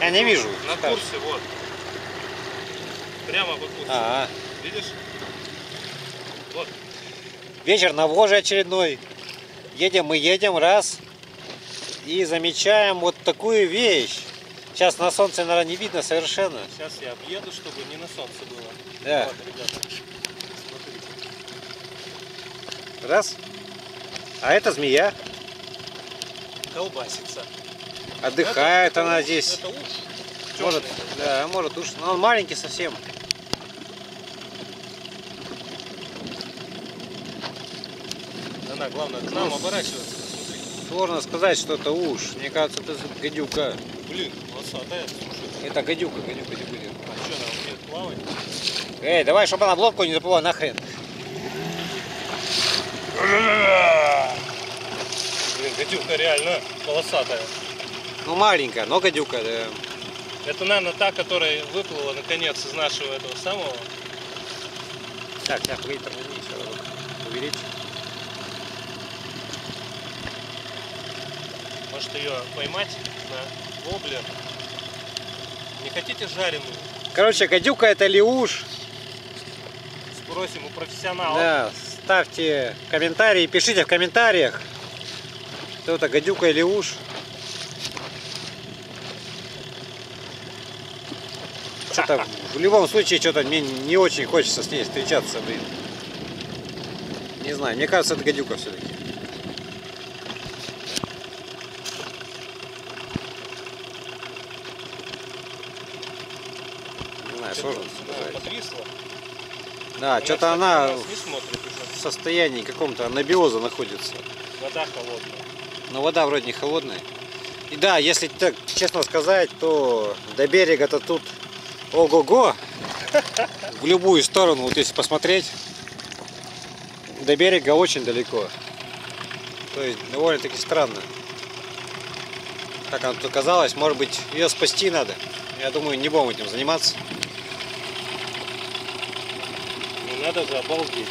Я не вижу. На Как? курсе, вот. Прямо по курсу. А, Видишь? Вот. вечер на Воже очередной. Едем мы едем, раз. И замечаем вот такую вещь. Сейчас на солнце, наверное, не видно совершенно. Сейчас я объеду, чтобы не на солнце было. Да. Вот, ребята. Смотрите. Раз. А это змея. Колбасится. Отдыхает Это- она здесь. Это уж. Может, да, может уж. Но он маленький совсем. Она, главное, к нам оборачиваться. Смотри. Сложно сказать, что это уж. Мне кажется, это гадюка. Блин, волосатая. Слушай, Это гадюка, гадюка, гадюка. а что, она умеет плавать? Эй, давай, чтобы она лодку не заплыла нахрен. Блин, гадюка реально волосатая. Ну, маленькая, но гадюка, да. Это, наверное, та, которая выплыла наконец из нашего этого самого. Так, я погоди, тормозни еще. Увеличь. Может ее поймать на воблер. Не хотите жареную? Короче, гадюка это лиуш. Спросим у профессионала. Да, ставьте комментарии, пишите в комментариях, кто это гадюка или уж. Что-то в любом случае что-то мне не очень хочется с ней встречаться, блин. Не знаю, мне кажется, это гадюка все-таки. Не знаю, сказать. подвисла. Да, что-то она в состоянии каком-то анабиоза находится. Вода холодная. Но вода вроде не холодная. И да, если так честно сказать, то до берега-то тут ого-го. В любую сторону, вот если посмотреть, до берега очень далеко. То есть довольно-таки странно. Как оно тут оказалось, может быть ее спасти надо. Я думаю, не будем этим заниматься. Не надо же обалдеть.